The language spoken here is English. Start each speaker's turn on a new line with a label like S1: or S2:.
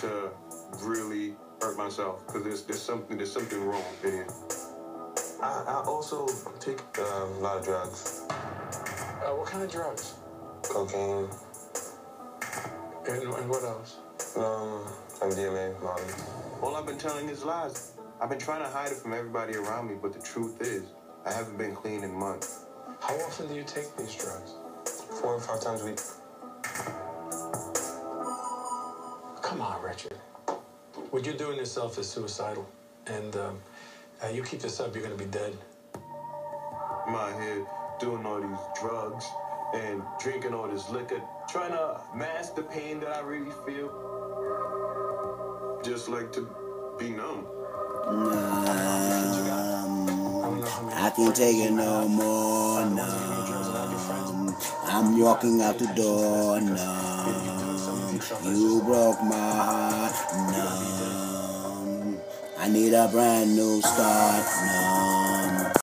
S1: to really hurt myself because there's there's something there's something wrong in it.
S2: I, I also take um, a lot of drugs.
S3: Uh, what kind of drugs?
S2: Cocaine,
S3: And, and what else?
S2: um, MDMA, Molly.
S1: All I've been telling is lies. I've been trying to hide it from everybody around me, but the truth is, I haven't been clean in months.
S3: How often do you take these drugs?
S2: Four or five times a week.
S3: Come on, Richard. What you're doing yourself is suicidal. And um, uh, you keep this up, you're going to be dead.
S1: I'm out here doing all these drugs and drinking all this liquor, trying to mask the pain that I really feel. Just like to be numb.
S3: I don't know how many
S4: I can't take it no more,
S3: you. I don't know how many drugs allowed your friends.
S4: no. I'm walking out the door,
S3: Because
S4: You broke my heart, no. I need a brand new start, no.